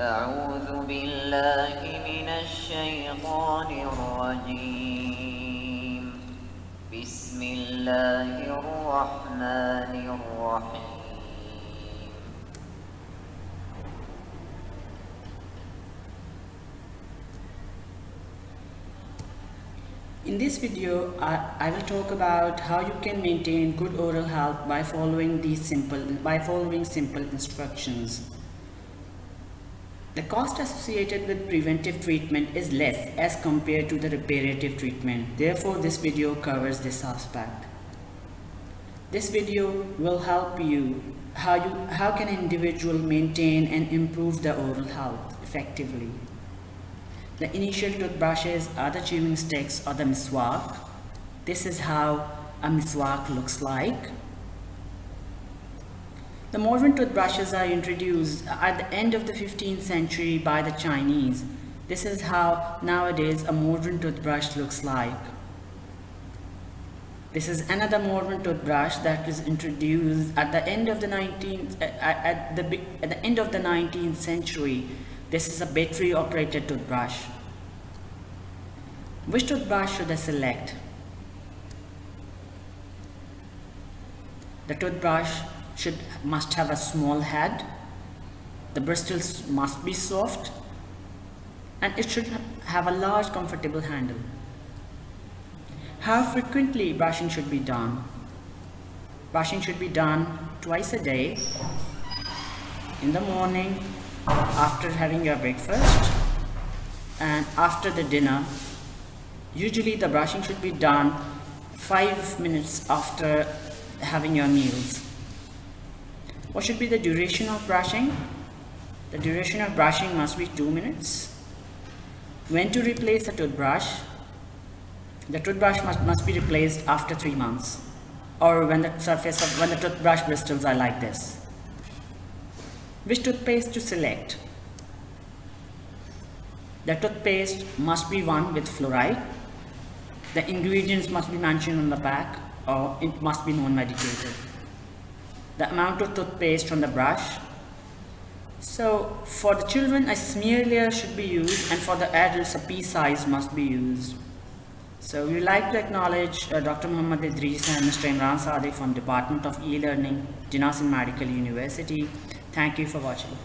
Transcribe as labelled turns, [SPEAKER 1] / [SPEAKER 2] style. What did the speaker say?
[SPEAKER 1] أعوذ بالله من الشيطان الرجيم بسم الله الرحمن الرحيم
[SPEAKER 2] In this video, I, I will talk about how you can maintain good oral health by following these simple by following simple instructions. The cost associated with preventive treatment is less as compared to the reparative treatment. Therefore, this video covers this aspect. This video will help you how you how can an individual maintain and improve the oral health effectively. The initial toothbrushes are the chewing sticks or the miswak. This is how a miswak looks like. The modern toothbrushes are introduced at the end of the 15th century by the Chinese. This is how nowadays a modern toothbrush looks like. This is another modern toothbrush that was introduced at the end of the 19th at, the at the end of the 19th century this is a battery operated toothbrush. Which toothbrush should I select? The toothbrush should must have a small head. The bristles must be soft and it should have a large comfortable handle. How frequently brushing should be done? Brushing should be done twice a day in the morning after having your breakfast and after the dinner usually the brushing should be done five minutes after having your meals what should be the duration of brushing the duration of brushing must be two minutes when to replace the toothbrush the toothbrush must, must be replaced after three months or when the surface of when the toothbrush bristles are like this which toothpaste to select? The toothpaste must be one with fluoride. The ingredients must be mentioned on the back or it must be non-medicated. The amount of toothpaste on the brush. So for the children a smear layer should be used and for the adults a pea size must be used. So we would like to acknowledge uh, Dr. Muhammad Idris and Mr. Imran Sadiq from Department of E-Learning, Jinnah Sindh Medical University. Thank you for watching.